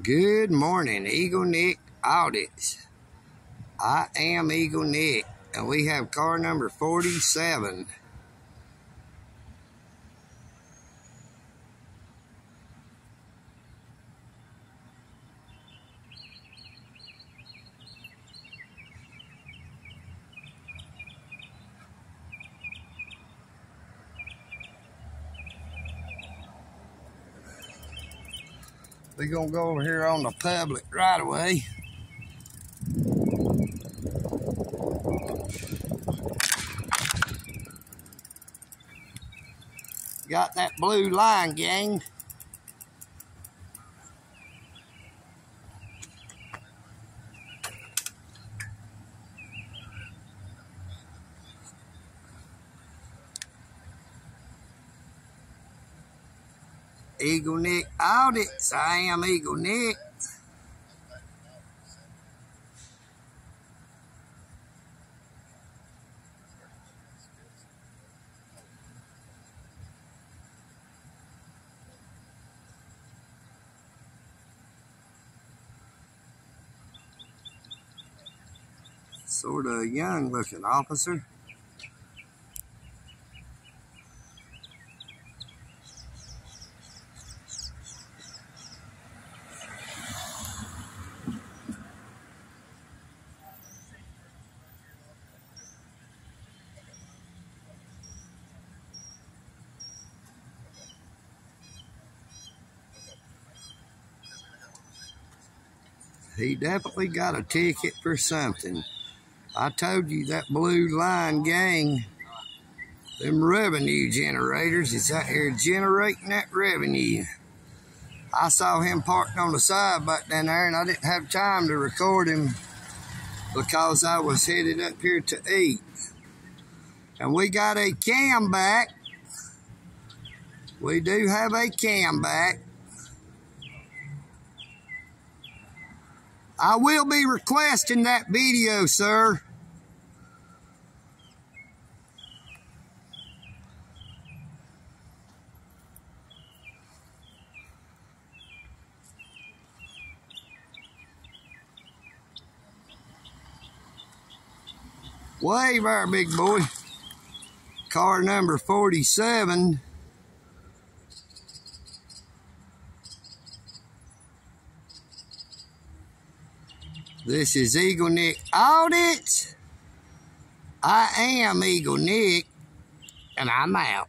Good morning, Eagle Nick Audits. I am Eagle Nick, and we have car number 47. We're gonna go over here on the public right away. Got that blue line, gang. Eagle Nick Audits. I am Eagle Nick. Sort of young looking officer. He definitely got a ticket for something. I told you that blue line gang, them revenue generators is out here generating that revenue. I saw him parked on the side back down there and I didn't have time to record him because I was headed up here to eat. And we got a cam back. We do have a cam back. I will be requesting that video, sir. Wave there, big boy. Car number 47. This is Eagle Nick Audits. I am Eagle Nick, and I'm out.